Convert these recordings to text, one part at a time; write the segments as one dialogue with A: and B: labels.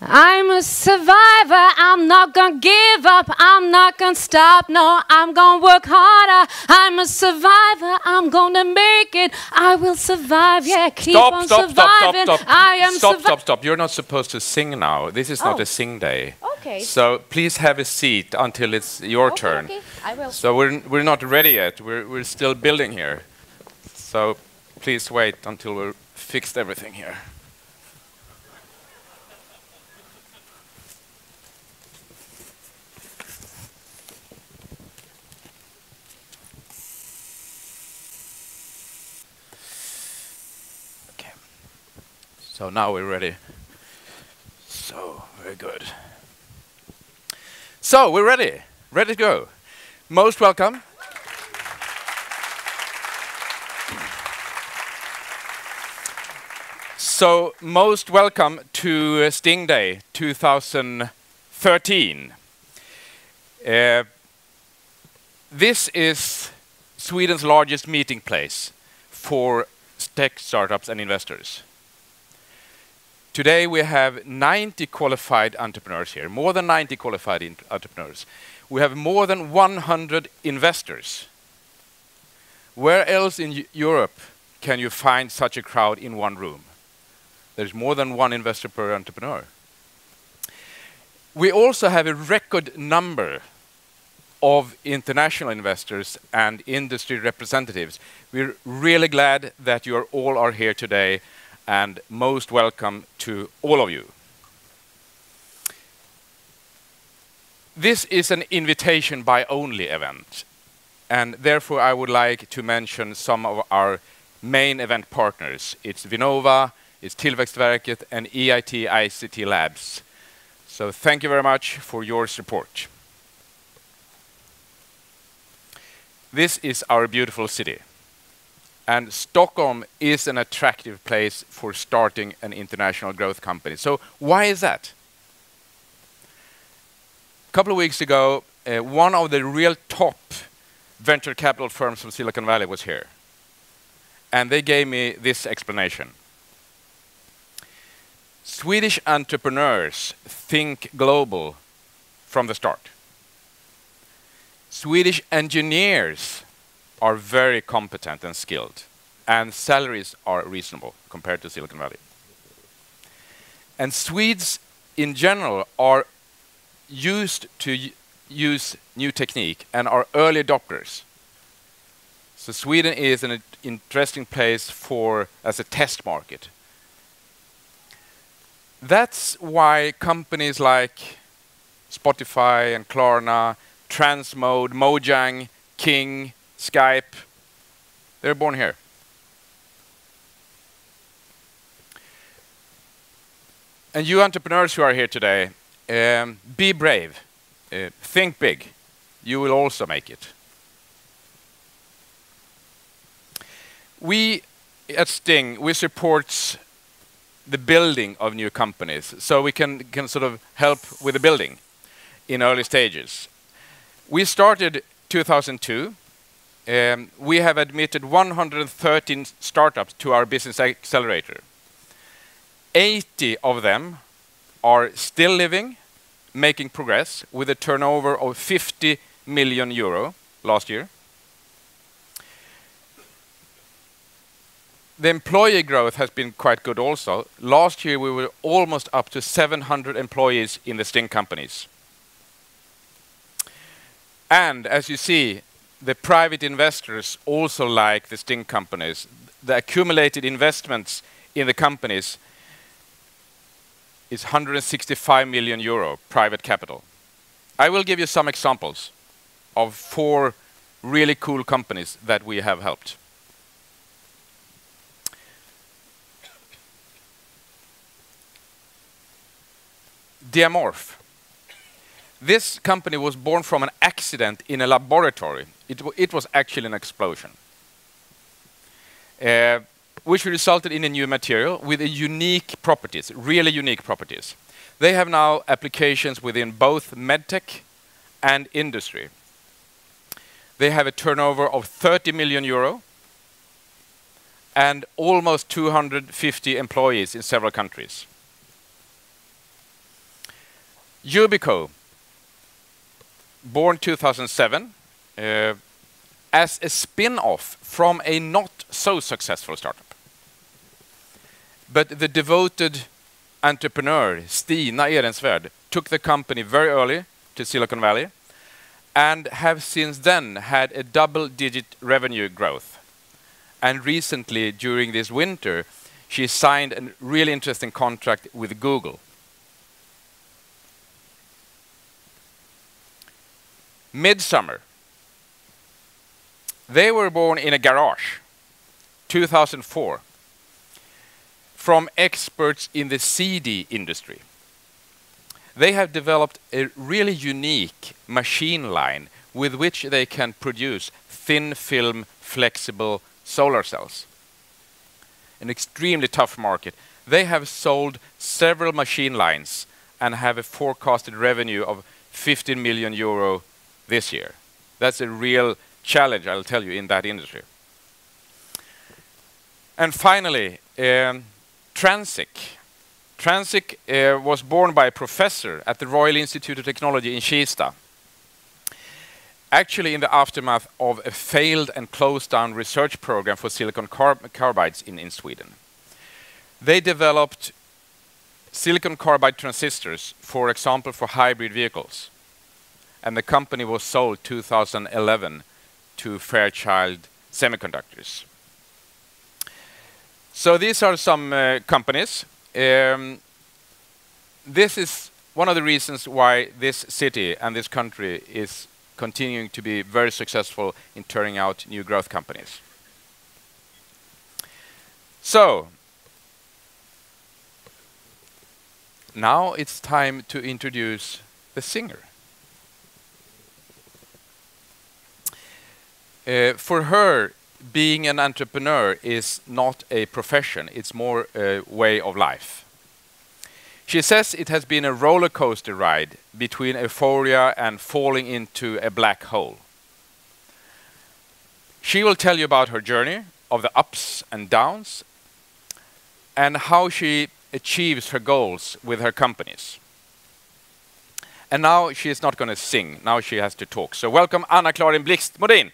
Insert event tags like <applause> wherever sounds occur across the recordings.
A: I'm a survivor. I'm not gonna give up. I'm not gonna stop. No, I'm gonna work harder. I'm a survivor. I'm gonna make it. I will survive. Yeah, keep
B: Stop,
A: on
B: stop, stop,
A: surviving.
B: stop, stop.
A: I am
B: Stop, stop, stop. You're not supposed to sing now. This is not
A: Oh.
B: a sing day.
A: Okay.
B: So please have a seat until it's your
A: Okay,
B: turn.
A: okay, I will.
B: So we're, we're not ready yet. We're, we're still building here. So please wait until we're fixed everything here. So now we're ready. So, very good. So, we're ready. Ready to go. Most welcome. So, most welcome to Sting Day 2013. Uh, this is Sweden's largest meeting place for tech startups and investors. Today we have 90 qualified entrepreneurs here, more than 90 qualified entrepreneurs. We have more than 100 investors. Where else in Europe can you find such a crowd in one room? There's more than one investor per entrepreneur. We also have a record number of international investors and industry representatives. We're really glad that you all are here today and most welcome to all of you. This is an invitation by only event and therefore I would like to mention some of our main event partners. It's Vinnova, it's Tillväxtverket and EIT ICT Labs. So thank you very much for your support. This is our beautiful city. And Stockholm is an attractive place for starting an international growth company. So why is that? A couple of weeks ago, uh, one of the real top venture capital firms from Silicon Valley was here. And they gave me this explanation. Swedish entrepreneurs think global from the start. Swedish engineers are very competent and skilled, and salaries are reasonable compared to Silicon Valley. And Swedes in general are used to use new technique and are early adopters. So Sweden is an interesting place for as a test market. That's why companies like Spotify and Klarna, Transmode, Mojang, King, Skype, they're born here. And you entrepreneurs who are here today, um, be brave, uh, think big. You will also make it. We at Sting, we support the building of new companies, so we can, can sort of help with the building in early stages. We started 2002. Um, we have admitted 113 startups to our business accelerator. 80 of them are still living, making progress, with a turnover of 50 million euro last year. The employee growth has been quite good also. Last year, we were almost up to 700 employees in the Sting companies. And as you see, the private investors also like the Sting companies. The accumulated investments in the companies is 165 million euro private capital. I will give you some examples of four really cool companies that we have helped. Diamorph. This company was born from an accident in a laboratory. It, it was actually an explosion, uh, which resulted in a new material with unique properties, really unique properties. They have now applications within both medtech and industry. They have a turnover of 30 million euro and almost 250 employees in several countries. Yubico, born 2007, uh, as a spin-off from a not so successful startup. But the devoted entrepreneur, Stina Ehrensvärd, took the company very early to Silicon Valley and have since then had a double-digit revenue growth. And recently, during this winter, she signed a really interesting contract with Google. Midsummer. They were born in a garage, 2004, from experts in the CD industry. They have developed a really unique machine line with which they can produce thin film flexible solar cells. An extremely tough market. They have sold several machine lines and have a forecasted revenue of 15 million euro this year. That's a real challenge, I'll tell you, in that industry. And finally, um, Transic. Transik uh, was born by a professor at the Royal Institute of Technology in Kista. Actually, in the aftermath of a failed and closed down research program for silicon carbides in, in Sweden. They developed silicon carbide transistors, for example, for hybrid vehicles and the company was sold 2011 to Fairchild Semiconductors. So these are some uh, companies. Um, this is one of the reasons why this city and this country is continuing to be very successful in turning out new growth companies. So, now it's time to introduce the singer. Uh, for her, being an entrepreneur is not a profession, it's more a way of life. She says it has been a roller coaster ride between euphoria and falling into a black hole. She will tell you about her journey of the ups and downs and how she achieves her goals with her companies. And now she is not going to sing, now she has to talk. So welcome Anna-Clara Blixt Modin.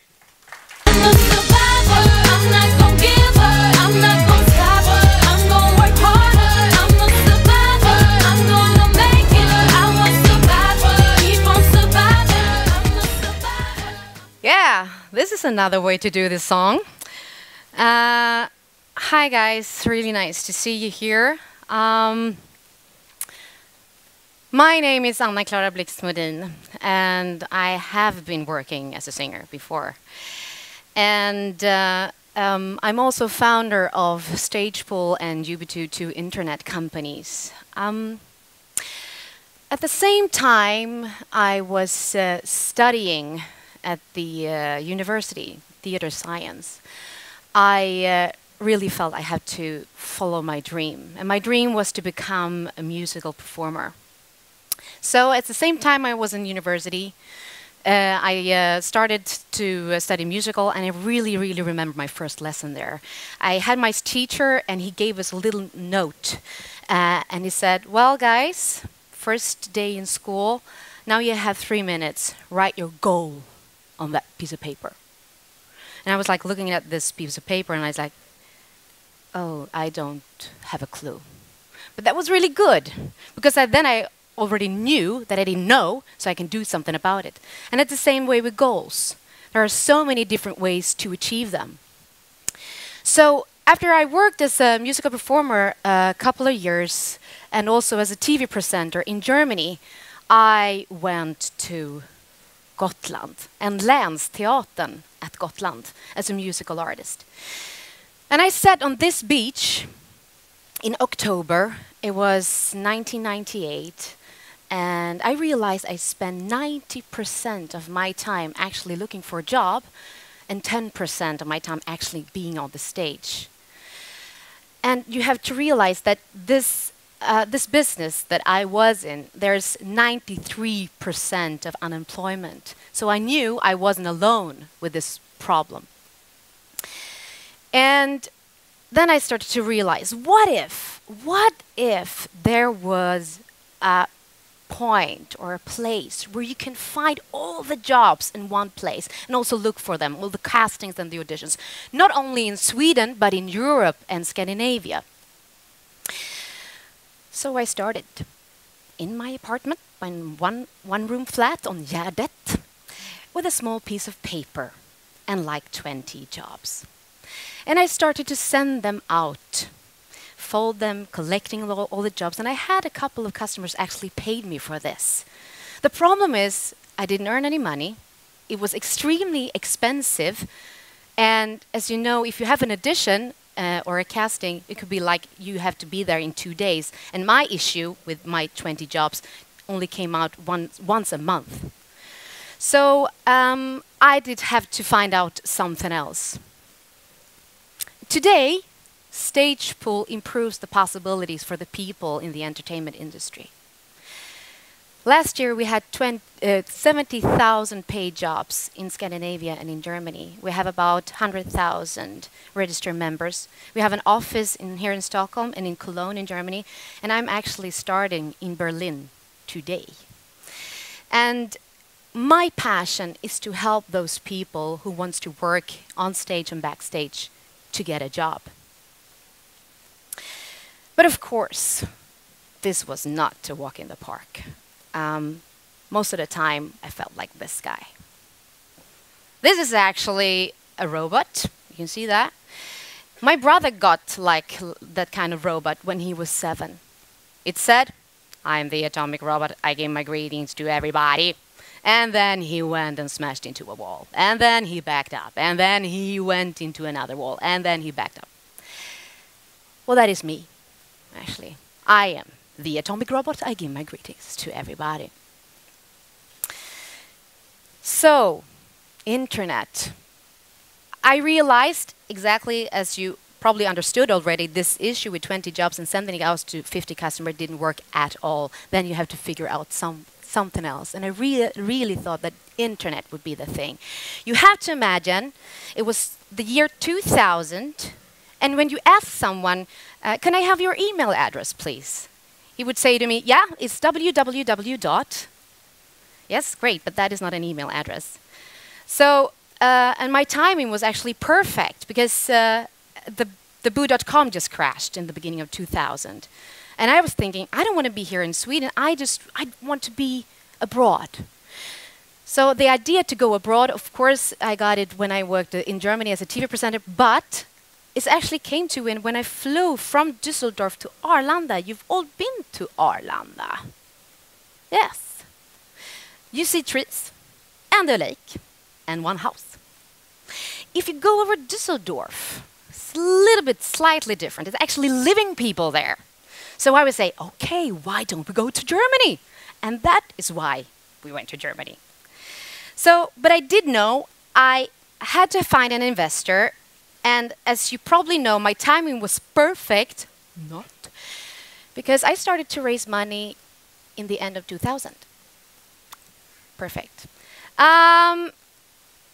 A: Yeah, this is another way to do this song. Uh, hi guys, really nice to see you here. Um, my name is Anna Clara Modin, and I have been working as a singer before. And uh, um, I'm also founder of Stagepool and Ubetoo, two internet companies. Um, at the same time, I was uh, studying at the uh, university, theater science. I uh, really felt I had to follow my dream. And my dream was to become a musical performer. So at the same time I was in university, uh, I uh, started to uh, study musical, and I really, really remember my first lesson there. I had my teacher, and he gave us a little note, uh, and he said, "Well, guys, first day in school. Now you have three minutes. Write your goal on that piece of paper." And I was like looking at this piece of paper, and I was like, "Oh, I don't have a clue." But that was really good because I, then I already knew that I didn't know, so I can do something about it. And it's the same way with goals. There are so many different ways to achieve them. So after I worked as a musical performer a couple of years and also as a TV presenter in Germany, I went to Gotland and Länsteatern at Gotland as a musical artist. And I sat on this beach in October. It was 1998 and I realized I spend 90% of my time actually looking for a job and 10% of my time actually being on the stage. And you have to realize that this, uh, this business that I was in, there's 93% of unemployment. So I knew I wasn't alone with this problem. And then I started to realize, what if, what if there was a point or a place where you can find all the jobs in one place and also look for them, all the castings and the auditions, not only in Sweden, but in Europe and Scandinavia. So I started in my apartment, in one, one room flat on Gärdet, with a small piece of paper and like 20 jobs. And I started to send them out fold them, collecting all, all, the jobs. And I had a couple of customers actually paid me for this. The problem is I didn't earn any money. It was extremely expensive. And as you know, if you have an audition uh, or a casting, it could be like you have to be there in two days. And my issue with my 20 jobs only came out once, once a month. So um, I did have to find out something else. Today, Stagepool improves the possibilities for the people in the entertainment industry. Last year, we had uh, 70,000 paid jobs in Scandinavia and in Germany. We have about 100,000 registered members. We have an office in, here in Stockholm and in Cologne in Germany, and I'm actually starting in Berlin today. And my passion is to help those people who wants to work on stage and backstage to get a job. But of course, this was not to walk in the park. Um, most of the time, I felt like this guy. This is actually a robot. You can see that. My brother got like that kind of robot when he was seven. It said, I'm the atomic robot. I give my greetings to everybody. And then he went and smashed into a wall. And then he backed up. And then he went into another wall. And then he backed up. Well, that is me actually. I am the atomic robot. I give my greetings to everybody. So, internet. I realized exactly as you probably understood already this issue with 20 jobs and sending out to 50 customers didn't work at all. Then you have to figure out some something else. And I really, really thought that internet would be the thing. You have to imagine it was the year 2000 and when you ask someone, uh, can I have your email address, please? He would say to me, yeah, it's www. Yes, great, but that is not an email address. So, uh, and my timing was actually perfect because uh, the, the boo.com just crashed in the beginning of 2000. And I was thinking, I don't want to be here in Sweden. I just, I want to be abroad. So the idea to go abroad, of course, I got it when I worked in Germany as a TV presenter, but it actually came to when, when I flew from Düsseldorf to Arlanda. You've all been to Arlanda. Yes. You see trees and a lake and one house. If you go over Düsseldorf, it's a little bit slightly different. It's actually living people there. So I would say, okay, why don't we go to Germany? And that is why we went to Germany. So, but I did know I had to find an investor and as you probably know, my timing was perfect. Not. Because I started to raise money in the end of 2000. Perfect. Um,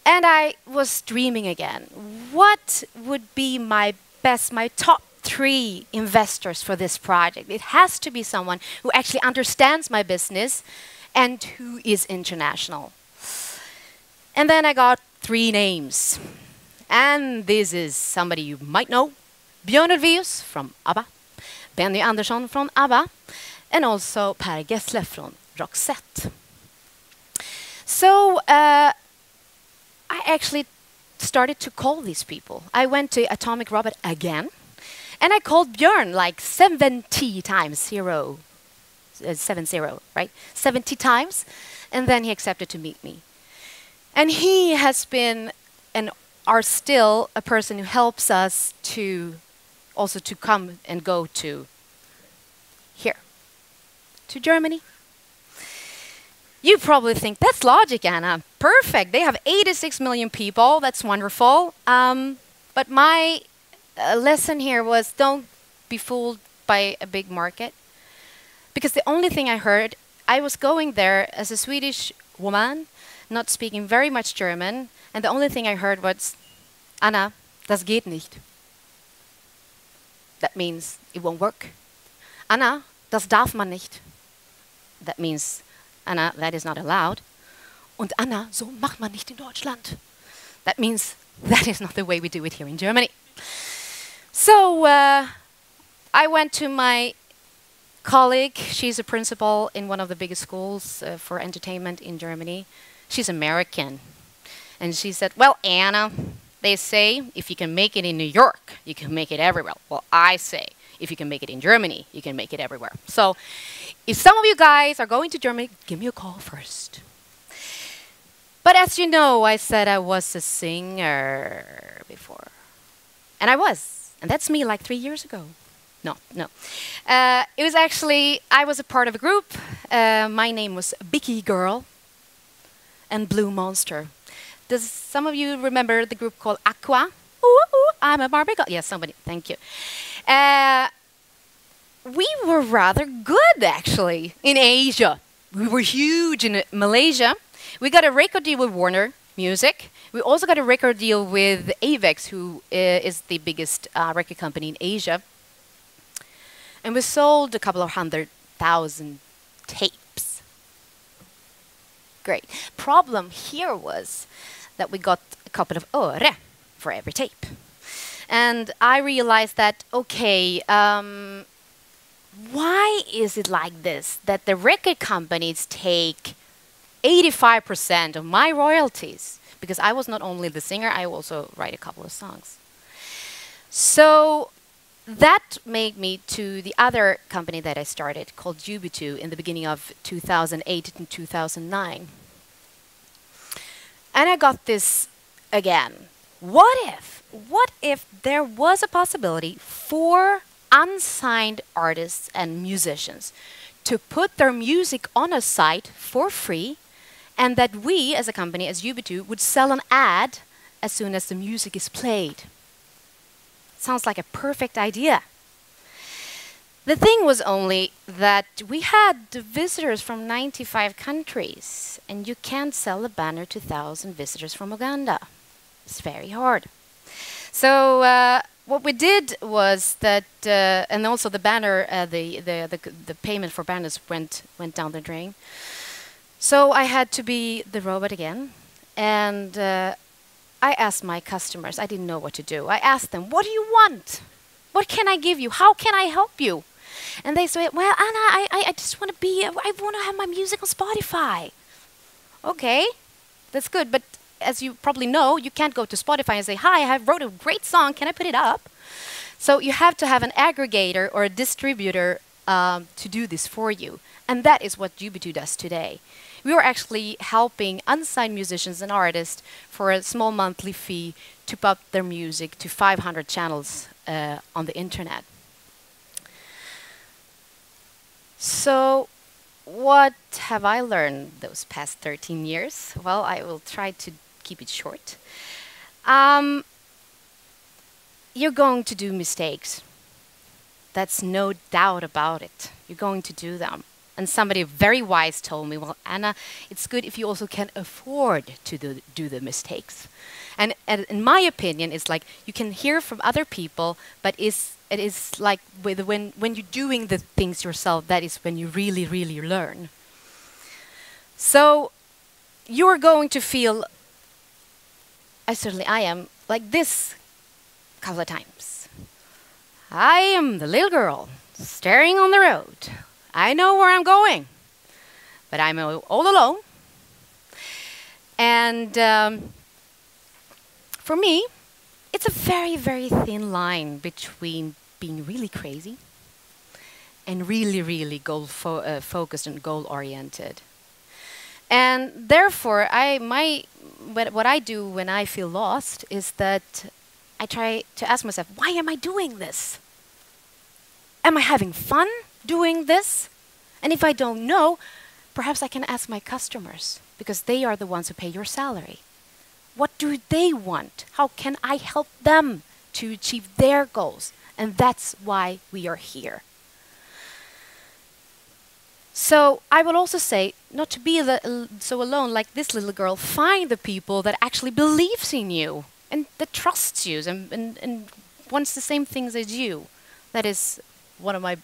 A: and I was dreaming again. What would be my best, my top three investors for this project? It has to be someone who actually understands my business and who is international. And then I got three names. And this is somebody you might know, Björn Ulvaeus from ABBA, Benny Andersson from ABBA, and also Per Gessle from Roxette. So uh, I actually started to call these people. I went to Atomic Robot again, and I called Björn like 70 times, zero, uh, seven zero, right? 70 times, and then he accepted to meet me. And he has been an are still a person who helps us to also to come and go to here, to Germany. You probably think that's logic, Anna. Perfect. They have 86 million people. That's wonderful. Um, but my uh, lesson here was don't be fooled by a big market. Because the only thing I heard, I was going there as a Swedish woman, not speaking very much German, and the only thing I heard was, Anna, das geht nicht. That means it won't work. Anna, das darf man nicht. that means Anna, that is not allowed. Und Anna, so macht man nicht in Deutschland. That means <laughs> that is not the way we do it here in Germany. So uh, I went to my colleague. She's a principal in one of the biggest schools uh, for entertainment in Germany. She's American. And she said, Well, Anna, they say if you can make it in New York, you can make it everywhere. Well, I say if you can make it in Germany, you can make it everywhere. So if some of you guys are going to Germany, give me a call first. But as you know, I said I was a singer before. And I was. And that's me like three years ago. No, no. Uh, it was actually, I was a part of a group. Uh, my name was Bicky Girl and Blue Monster. Does some of you remember the group called Aqua? Ooh, ooh, I'm a Barbie girl. Yes, somebody. Thank you. Uh, we were rather good, actually, in Asia. We were huge in Malaysia. We got a record deal with Warner Music. We also got a record deal with Avex, who uh, is the biggest uh, record company in Asia. And we sold a couple of hundred thousand tapes. Great. Problem here was that we got a couple of öre for every tape. And I realized that, okay, um, why is it like this? That the record companies take 85% of my royalties because I was not only the singer, I also write a couple of songs. So that made me to the other company that I started called Ubetoo in the beginning of 2008 and 2009. And I got this again. What if, what if there was a possibility for unsigned artists and musicians to put their music on a site for free and that we as a company, as Ubetoo, would sell an ad as soon as the music is played? Sounds like a perfect idea. The thing was only that we had visitors from 95 countries, and you can't sell a banner to 1,000 visitors from Uganda. It's very hard. So uh, what we did was that, uh, and also the banner, uh, the, the, the the payment for banners went went down the drain. So I had to be the robot again, and uh, I asked my customers, I didn't know what to do. I asked them, What do you want? What can I give you? How can I help you? And they say, Well, Anna, I, I, I just want to be, I want to have my music on Spotify. Okay, that's good. But as you probably know, you can't go to Spotify and say, Hi, I wrote a great song. Can I put it up? So you have to have an aggregator or a distributor um, to do this for you. And that is what Ubetoo does today we are actually helping unsigned musicians and artists for a small monthly fee to put their music to 500 channels uh, on the internet. So, what have I learned those past 13 years? Well, I will try to keep it short. Um, you're going to do mistakes. That's no doubt about it. You're going to do them. And somebody very wise told me, well, Anna, it's good if you also can afford to do, do the mistakes. And, and, in my opinion, it's like you can hear from other people, but it's, it is like with, when, when you're doing the things yourself, that is when you really, really learn. So you're going to feel, I certainly I am, like this a couple of times. I am the little girl staring on the road I know where I'm going, but I'm all alone. And um, for me, it's a very, very thin line between being really crazy and really, really goal fo uh, focused and goal oriented. And therefore, I my what, what I do when I feel lost is that I try to ask myself, why am I doing this? Am I having fun? doing this? And if I don't know, perhaps I can ask my customers because they are the ones who pay your salary. What do they want? How can I help them to achieve their goals? And that's why we are here. So I will also say, not to be so alone like this little girl, find the people that actually believes in you and that trusts you and, and, and wants the same things as you. That is one of my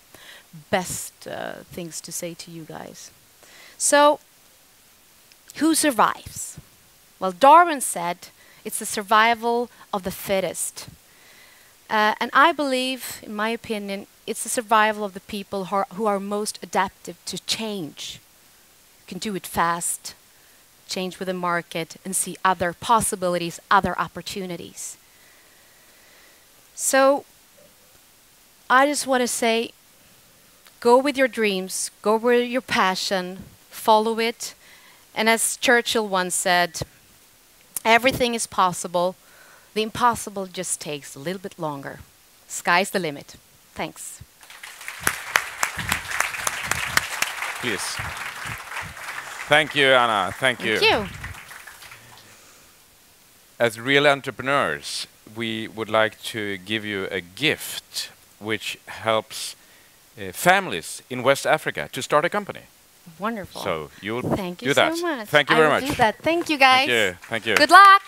A: best uh, things to say to you guys. So, who survives? Well, Darwin said it's the survival of the fittest. Uh, and I believe, in my opinion, it's the survival of the people who are, who are most adaptive to change. You can do it fast, change with the market, and see other possibilities, other opportunities. So, I just want to say go with your dreams, go with your passion, follow it. And as Churchill once said, everything is possible the impossible just takes a little bit longer. Sky's the limit. Thanks.
B: Please. Thank you, Anna. Thank, you.
A: Thank you.
B: As real entrepreneurs, we would like to give you a gift which helps uh, families in West Africa to start a company.
A: Wonderful.
B: So you'll
A: Thank
B: do
A: you
B: that.
A: so much.
B: Thank you
A: I
B: very much.
A: Do that. Thank you, guys.
B: Thank you. Thank you.
A: Good luck.